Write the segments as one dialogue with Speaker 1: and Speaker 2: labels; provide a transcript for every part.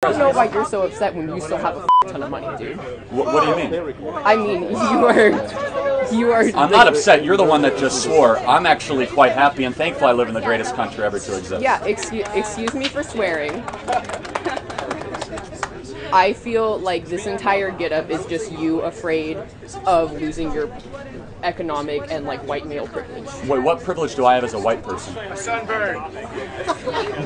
Speaker 1: I don't know why you're so upset when you still have a ton of money, dude.
Speaker 2: What, what do you mean?
Speaker 1: I mean, you are, you are.
Speaker 2: I'm not upset. You're the one that just swore. I'm actually quite happy and thankful I live in the greatest country ever to exist.
Speaker 1: Yeah, excuse, excuse me for swearing. I feel like this entire getup is just you afraid of losing your economic and like white male privilege.
Speaker 2: Wait, what privilege do I have as a white person?
Speaker 3: Sunburn.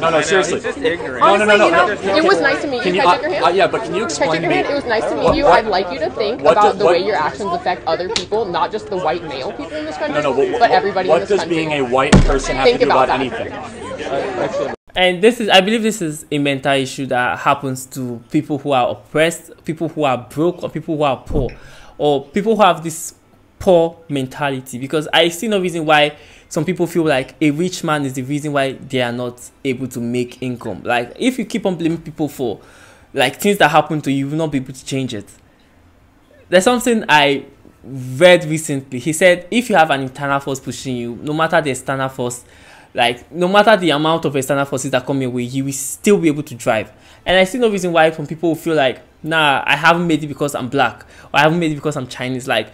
Speaker 2: No, no, seriously.
Speaker 3: He's just ignorant.
Speaker 2: No, no, no, no.
Speaker 1: You know, it was nice to meet you.
Speaker 2: Can
Speaker 1: Can I shake your hand?
Speaker 2: uh, yeah, but can you
Speaker 1: Can I
Speaker 2: explain
Speaker 1: shake your
Speaker 2: me?
Speaker 1: hand? It was nice to meet
Speaker 2: What-
Speaker 1: you.
Speaker 2: what-
Speaker 1: I'd like you to think about
Speaker 2: does-
Speaker 1: the
Speaker 2: what-
Speaker 1: way your actions affect other people, not just the white male people in this country,
Speaker 2: No, no. What,
Speaker 1: but everybody
Speaker 2: what
Speaker 1: in this country.
Speaker 2: What does being a white person have
Speaker 1: Think
Speaker 2: to do
Speaker 1: about
Speaker 2: about,
Speaker 1: that.
Speaker 2: anything?
Speaker 4: And this is, I believe, this is a mental issue that happens to people who are oppressed, people who are broke, or people who are poor, or people who have this poor mentality. Because I see no reason why some people feel like a rich man is the reason why they are not able to make income. Like, if you keep on blaming people for like things that happen to you, you will not be able to change it. There's something I read recently. He said if you have an internal force pushing you, no matter the external force, like no matter the amount of external forces that come your way, you will still be able to drive. And I see no reason why some people feel like, nah, I haven't made it because I'm black, or I haven't made it because I'm Chinese. Like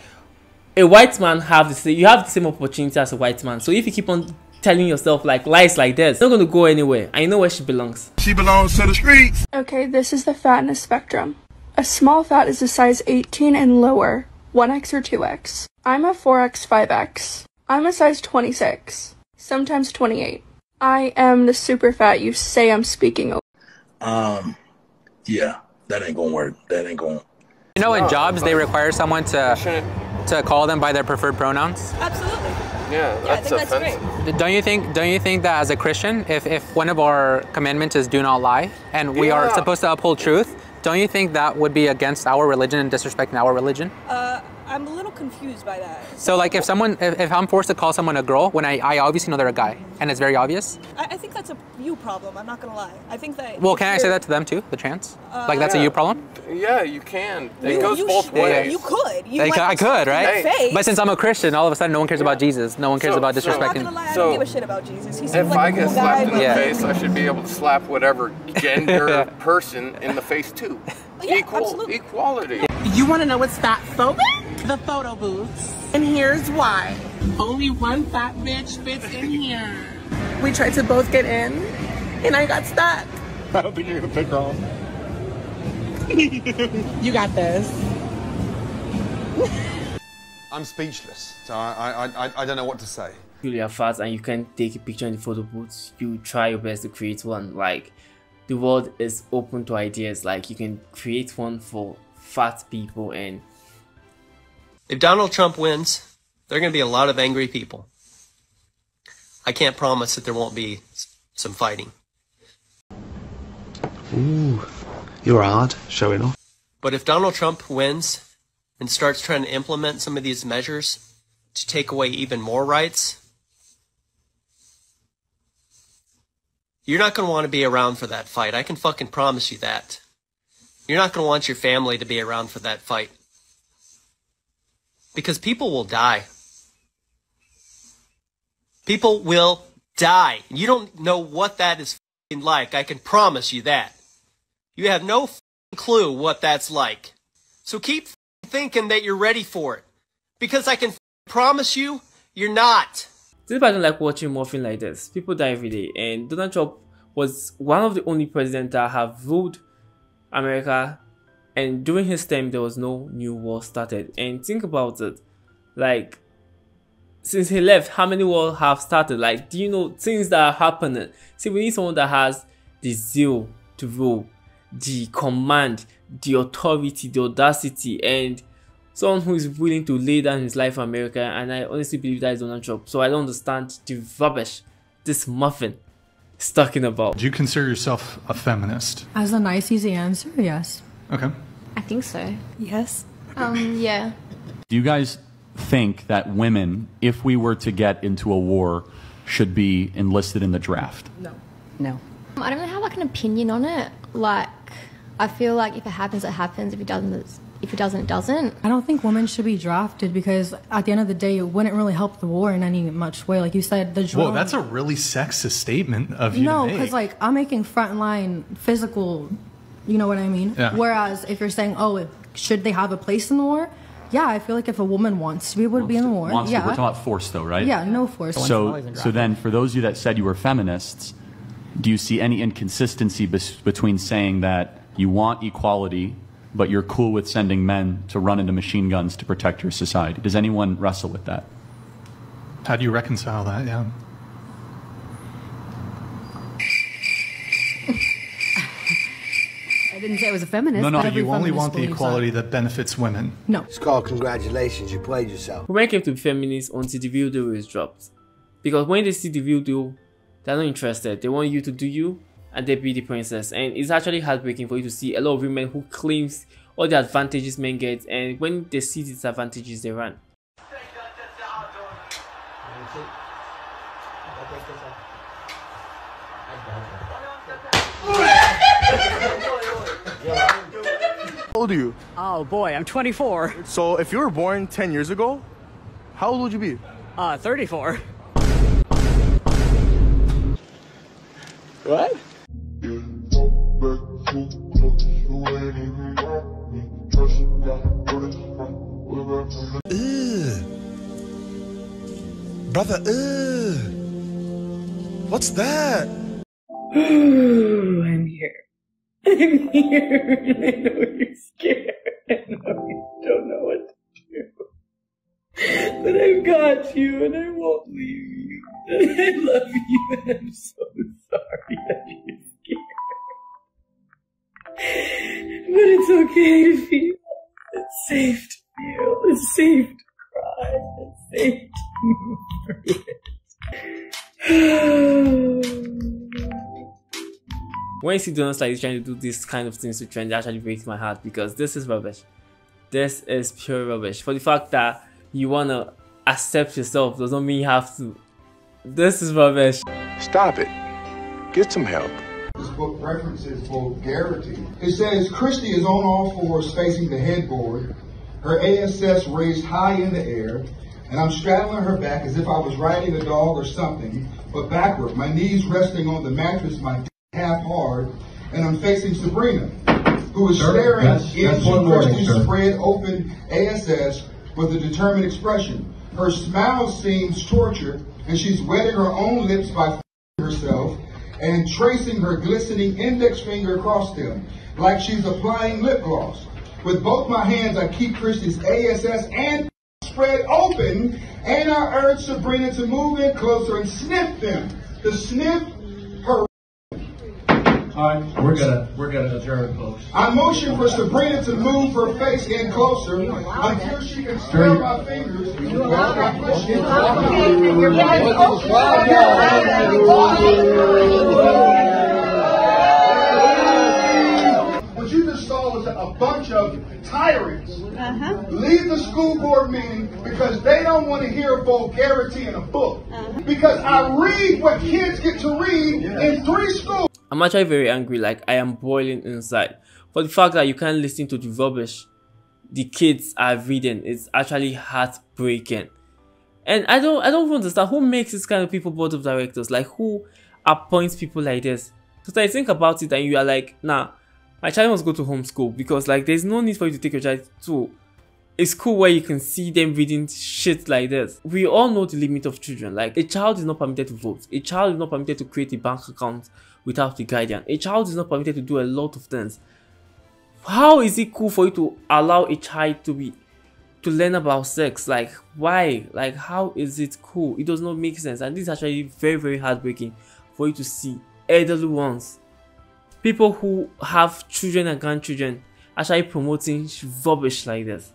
Speaker 4: a white man have the same, you have the same opportunity as a white man. So if you keep on telling yourself like lies like this, you're not gonna go anywhere. I know where she belongs.
Speaker 5: She belongs to the streets.
Speaker 6: Okay, this is the fatness spectrum. A small fat is a size 18 and lower, 1x or 2x. I'm a 4x, 5x. I'm a size 26, sometimes 28. I am the super fat you say I'm speaking of.
Speaker 5: Um, yeah, that ain't gonna work. That ain't gonna.
Speaker 7: You know, in jobs, they require someone to to call them by their preferred pronouns.
Speaker 8: Absolutely.
Speaker 3: Yeah,
Speaker 8: Yeah, I
Speaker 3: that's
Speaker 8: think that's
Speaker 3: offensive.
Speaker 8: great.
Speaker 7: Don't you think? Don't you think that as a Christian, if if one of our commandments is do not lie, and we are supposed to uphold truth, don't you think that would be against our religion and disrespecting our religion?
Speaker 8: Uh, I'm a little confused by that.
Speaker 7: So, like, if someone, if, if I'm forced to call someone a girl when I, I obviously know they're a guy, and it's very obvious.
Speaker 8: I, I think that's a you problem. I'm not gonna lie. I think that.
Speaker 7: Well, can I say that to them too? The trans? Uh, like that's a you problem?
Speaker 3: Yeah, you can. It
Speaker 8: You-
Speaker 3: goes
Speaker 8: you
Speaker 3: both
Speaker 8: sh-
Speaker 3: ways.
Speaker 8: You could. You
Speaker 7: I
Speaker 8: might
Speaker 7: could, I could, right?
Speaker 8: Face.
Speaker 7: But since I'm a Christian, all of a sudden no one cares about Jesus. No one cares
Speaker 3: So-
Speaker 7: about
Speaker 3: so-
Speaker 8: I'm not
Speaker 7: disrespecting.
Speaker 8: gonna lie. I don't give a shit about Jesus. He
Speaker 3: If
Speaker 8: like
Speaker 3: I
Speaker 8: a
Speaker 3: get
Speaker 8: cool guy.
Speaker 3: slapped in the
Speaker 7: Yeah.
Speaker 3: face, I should be able to slap whatever gender person in the face too.
Speaker 8: Yeah,
Speaker 3: Equal
Speaker 8: absolutely.
Speaker 3: equality.
Speaker 9: You want to know what's fat phobic? The photo booths. And here's why. Only one fat bitch fits in here. We tried to both get in, and I got stuck.
Speaker 5: I don't think you're gonna pick wrong.
Speaker 9: You got this.
Speaker 10: I'm speechless. So I, I, I, I don't know what to say.
Speaker 4: you are fat and you can take a picture in the photo booth, you try your best to create one. Like the world is open to ideas. Like you can create one for fat people and
Speaker 11: If Donald Trump wins, there are going to be a lot of angry people. I can't promise that there won't be some fighting.
Speaker 12: Ooh, you're hard, showing off.
Speaker 11: But if Donald Trump wins and starts trying to implement some of these measures to take away even more rights, you're not going to want to be around for that fight. I can fucking promise you that. You're not going to want your family to be around for that fight. Because people will die. People will die. You don't know what that is like. I can promise you that. You have no clue what that's like. So keep thinking that you're ready for it. Because I can promise you, you're not.
Speaker 4: This I don't like watching more things like this. People die every day, and Donald Trump was one of the only presidents that have ruled America. And during his time, there was no new war started. And think about it, like since he left, how many wars have started? Like, do you know things that are happening? See, we need someone that has the zeal to rule, the command, the authority, the audacity, and someone who is willing to lay down his life for America. And I honestly believe that is Donald Trump. So I don't understand the rubbish this muffin is talking about.
Speaker 13: Do you consider yourself a feminist?
Speaker 14: As a nice, easy answer, yes.
Speaker 13: Okay.
Speaker 15: I think so.
Speaker 14: Yes.
Speaker 15: Um, yeah.
Speaker 2: Do you guys think that women, if we were to get into a war, should be enlisted in the draft?
Speaker 14: No.
Speaker 15: No. I don't really have like an opinion on it. Like, I feel like if it happens, it happens. If it doesn't, it's, if it doesn't, it doesn't.
Speaker 14: I don't think women should be drafted because at the end of the day, it wouldn't really help the war in any much way. Like you said, the drone.
Speaker 13: Whoa, that's a really sexist statement of you
Speaker 14: no, because like I'm making frontline physical You know what I mean?
Speaker 13: Yeah.
Speaker 14: Whereas if you're saying, oh, should they have a place in the war? Yeah, I feel like if a woman wants to be able to be in the war,
Speaker 2: Wants to-
Speaker 14: yeah,
Speaker 2: We're talking about force, though, right?
Speaker 14: yeah, no force.
Speaker 2: So, so then, for those of you that said you were feminists, do you see any inconsistency bes- between saying that you want equality, but you're cool with sending men to run into machine guns to protect your society? Does anyone wrestle with that?
Speaker 13: How do you reconcile that? Yeah.
Speaker 16: I didn't say I was a feminist.
Speaker 13: No, no, you only want the equality that benefits women.
Speaker 14: No.
Speaker 17: It's called congratulations. You played yourself.
Speaker 4: Women came to be feminists until the video is dropped. Because when they see the video, they're not interested. They want you to do you and they be the princess. And it's actually heartbreaking for you to see a lot of women who claims all the advantages men get and when they see these advantages they run.
Speaker 18: Old are you?
Speaker 19: Oh boy, I'm 24.
Speaker 18: So if you were born 10 years ago, how old would you be?
Speaker 19: Uh, 34.
Speaker 18: What?
Speaker 10: Ugh. Brother, ugh. What's that?
Speaker 9: I'm here. I'm here. I know you're scared. I know you don't know what to do. But I've got you and I won't leave you. And I love you and I'm so sorry that you're scared. But it's okay to feel. It's safe to feel. It's safe to cry. It's safe to move
Speaker 4: When you see Donald like trying to do these kind of things to trend, it actually breaks my heart because this is rubbish. This is pure rubbish. For the fact that you wanna accept yourself does not mean you have to. This is rubbish.
Speaker 10: Stop it. Get some help.
Speaker 20: This book references vulgarity. It says Christy is on all fours facing the headboard, her ASS raised high in the air, and I'm straddling her back as if I was riding a dog or something, but backward, my knees resting on the mattress, my d- half hard, and I'm facing Sabrina, who is
Speaker 21: Sir,
Speaker 20: staring
Speaker 21: that's- that's one
Speaker 20: into
Speaker 21: warning,
Speaker 20: Christy's spread open ASS with a determined expression. Her smile seems tortured, and she's wetting her own lips by f***ing herself and tracing her glistening index finger across them, like she's applying lip gloss. With both my hands, I keep Christy's ASS and spread open, and I urge Sabrina to move in closer and sniff them. To sniff.
Speaker 21: All right, we're gonna we're gonna adjourn, folks.
Speaker 20: I motion for Sabrina to move her face in closer until she can smell my fingers. Well, my question What you just saw was a bunch of tyrants. Leave the school board meeting because they don't want to hear vulgarity in a book. Because I read what kids get to read in three schools.
Speaker 4: I'm actually very angry, like I am boiling inside. For the fact that you can't listen to the rubbish the kids are reading, it's actually heartbreaking. And I don't I don't understand who makes this kind of people board of directors, like who appoints people like this. Because I think about it and you are like, nah, my child must go to homeschool because like there's no need for you to take your child to a school where you can see them reading shit like this. We all know the limit of children. Like a child is not permitted to vote. A child is not permitted to create a bank account without the guardian. A child is not permitted to do a lot of things. How is it cool for you to allow a child to be to learn about sex? Like why? Like how is it cool? It does not make sense. And this is actually very, very heartbreaking for you to see elderly ones. People who have children and grandchildren actually promoting rubbish like this.